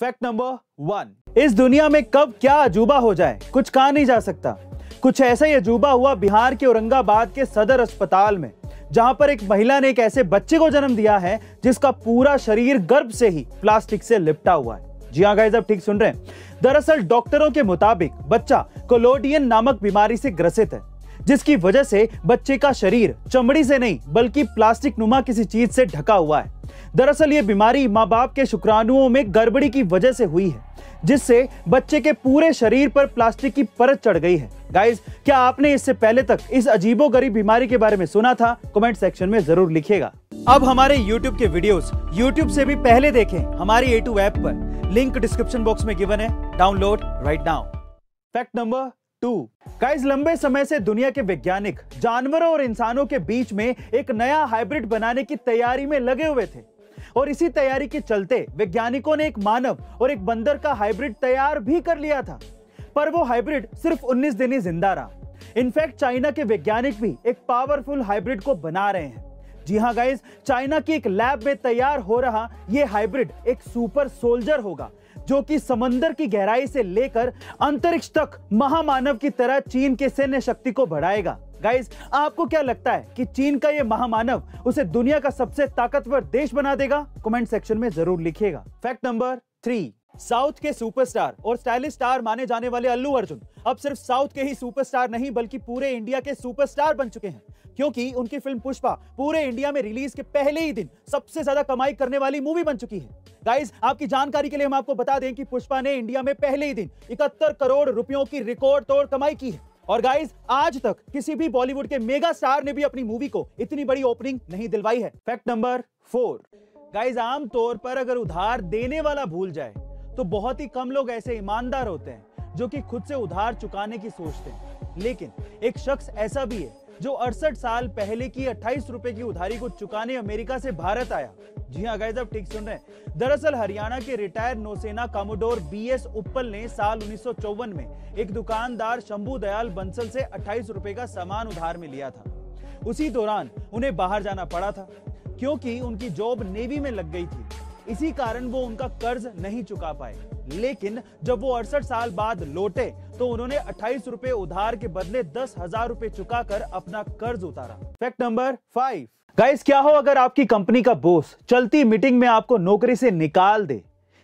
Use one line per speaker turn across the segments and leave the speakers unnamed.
Fact number one इस दुनिया में कब क्या अजूबा हो जाए? कुछ कहा नहीं जा सकता। कुछ ऐसा ही अजूबा हुआ बिहार के औरंगाबाद के सदर अस्पताल में, जहाँ पर एक महिला ने एक ऐसे बच्चे को जन्म दिया है, जिसका पूरा शरीर गर्भ से ही प्लास्टिक से लिपटा हुआ है। जी हाँ गाइस आप ठीक सुन रहे हैं। दरअसल डॉक्टरों के मुताबिक बच्चा कोलोडियन नामक बीमारी से ग्रसित है। जिसकी वजह से बच्चे का शरीर चमड़ी से नहीं, बल्कि प्लास्टिक नुमा किसी चीज़ से ढका हुआ है। दरअसल ये बीमारी माँ बाप के शुक्राणुओं में गड़बड़ी की वजह से हुई है, जिससे बच्चे के पूरे शरीर पर प्लास्टिक की परत चढ़ गई है। गाइज़ क्या आपने इससे पहले तक इस अजीबो गरीब बीमारी के बारे में सुना था? कमेंट सेक्शन में ज़रूर लिखिएगा। अब हमारे YouTube के वीडियोस। YouTube से भी पहले देखें हमारी ए टू ऐप पर। लिंक डिस्क्रिप्शन बॉक्स में गिवन है। Download right now fact number two. Guys, लंबे समय से दुनिया के वैज्ञानिक, जानवरों और इंसानों के बीच में एक नया हाइब्रिड बनाने की तैयारी में लगे हुए थे। और इसी तैयारी के चलते वैज्ञानिकों ने एक मानव और एक बंदर का हाइब्रिड तैयार भी कर लिया था। पर वो हाइब्रिड सिर्फ़ 19 दिन ही ज़िंदा रहा। इनफैक्ट चाइना के वैज्ञानिक भी एक पावरफुल हाइब्रिड को बना रहे हैं। जी हाँ गाइस चाइना की एक लैब में तैयार हो रहा ये हाइब्रिड एक सुपर सोल्जर होगा, जो कि समंदर की गहराई से लेकर अंतरिक्ष तक महामानव की तरह चीन के सैन्य शक्ति को बढ़ाएगा। गाइस आपको क्या लगता है कि चीन का ये महामानव उसे दुनिया का सबसे ताकतवर देश बना देगा? कमेंट सेक्शन में ज़रूर लिखिएगा। फैक्ट नंबर थ्री साउथ के सुपरस्टार और स्टाइलिश स्टार माने जाने वाले अल्लू अर्जुन अब सिर्फ़ साउथ के ही सुपरस्टार नहीं, बल्कि पूरे इंडिया के सुपरस्टार बन चुके हैं। क्योंकि उनकी फ़िल्म पुष्पा पूरे इंडिया में रिलीज़ के पहले ही दिन सबसे ज़्यादा कमाई करने वाली मूवी बन चुकी है। गाइस, आपकी जानकारी के लिए हम आपको बता दें कि पुष्पा ने इंडिया में पहले ही दिन इकहत्तर करोड़ रुपयों की रिकॉर्ड तोड़ कमाई की है। और गाइस, आज तक किसी भी बॉलीवुड के मेगा स्टार ने भी अपनी मूवी को इतनी बड़ी ओपनिंग नहीं दिलवाई है। Fact number four. गाइस आम तौर पर अगर उधार देने वाला भूल जाए तो बहुत ही कम लोग ऐसे ईमानदार होते हैं, जो कि खुद से उधार चुकाने की सोचते हैं। लेकिन एक शख्स ऐसा भी है, जो अड़सठ साल पहले की अट्ठाईस रुपए की उधारी को चुकाने अमेरिका से भारत आया। जी हाँ गाइस आप ठीक सुन रहे हैं। दरअसल हरियाणा के रिटायर्ड नौसेना कमोडोर बी एस उप्पल ने साल उन्नीस में एक दुकानदार शंभू दयाल बंसल से अट्ठाईस रुपए का सामान उधार में लिया था। उसी दौरान उन्हें बाहर जाना पड़ा था, क्योंकि उनकी जॉब नेवी में लग गई थी। इसी कारण वो उनका कर्ज नहीं चुका पाए। लेकिन जब वो अड़सठ साल बाद लौटे तो उन्होंने अट्ठाईस रुपए उधार के बदले दस हज़ार रुपए चुकाकर अपना कर्ज उतारा। Fact number five. गाइस, क्या हो अगर आपकी कंपनी का बोस चलती मीटिंग में आपको नौकरी से निकाल दे?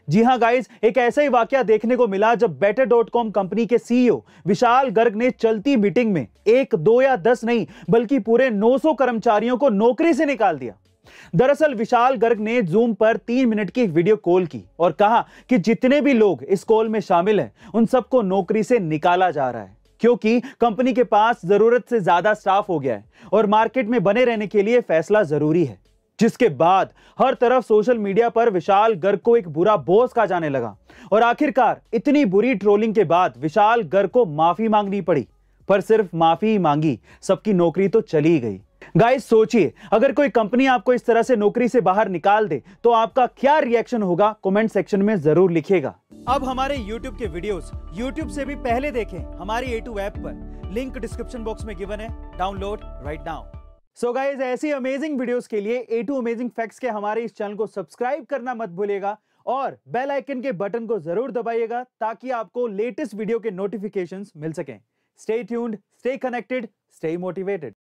जी हाँ गाइस, एक ऐसा ही वाक्य देखने को मिला जब बेटर डॉट कॉम कंपनी के सीईओ विशाल गर्ग ने चलती मीटिंग में एक, दो या दस नहीं, बल्कि पूरे 900 कर्मचारियों को नौकरी से निकाल दिया। दरअसल विशाल गर्ग ने जूम पर तीन मिनट की वीडियो कॉल की और कहा कि जितने भी लोग इस कॉल में शामिल हैं, उन सबको नौकरी से निकाला जा रहा है, क्योंकि कंपनी के पास ज़रूरत से ज़्यादा स्टाफ हो गया है और मार्केट में बने रहने के लिए फैसला ज़रूरी है। जिसके बाद हर तरफ़ सोशल मीडिया पर विशाल गर्ग को एक बुरा बोस कहा जाने लगा और आखिरकार इतनी बुरी ट्रोलिंग के बाद विशाल गर्ग को माफ़ी मांगनी पड़ी, पर सिर्फ़ माफ़ी ही मांगी, सबकी नौकरी तो चली गई। गाइस सोचिए, अगर कोई कंपनी आपको इस तरह से नौकरी से बाहर निकाल दे तो आपका क्या रिएक्शन होगा? कमेंट सेक्शन में ज़रूर लिखिएगा अब हमारे YouTube के वीडियोस YouTube से भी पहले देखें हमारी ए टू ऐप पर। लिंक डिस्क्रिप्शन बॉक्स में गिवन है। Download right now so guys ऐसी अमेजिंग वीडियोस के लिए ए टू अमेजिंग फैक्ट्स के हमारे इस चैनल को सब्सक्राइब करना मत भूलिएगा और बेल आइकन के बटन को ज़रूर दबाइएगा ताकि आपको लेटेस्ट वीडियो के नोटिफिकेशंस मिल सकें। Stay tuned stay connected stay motivated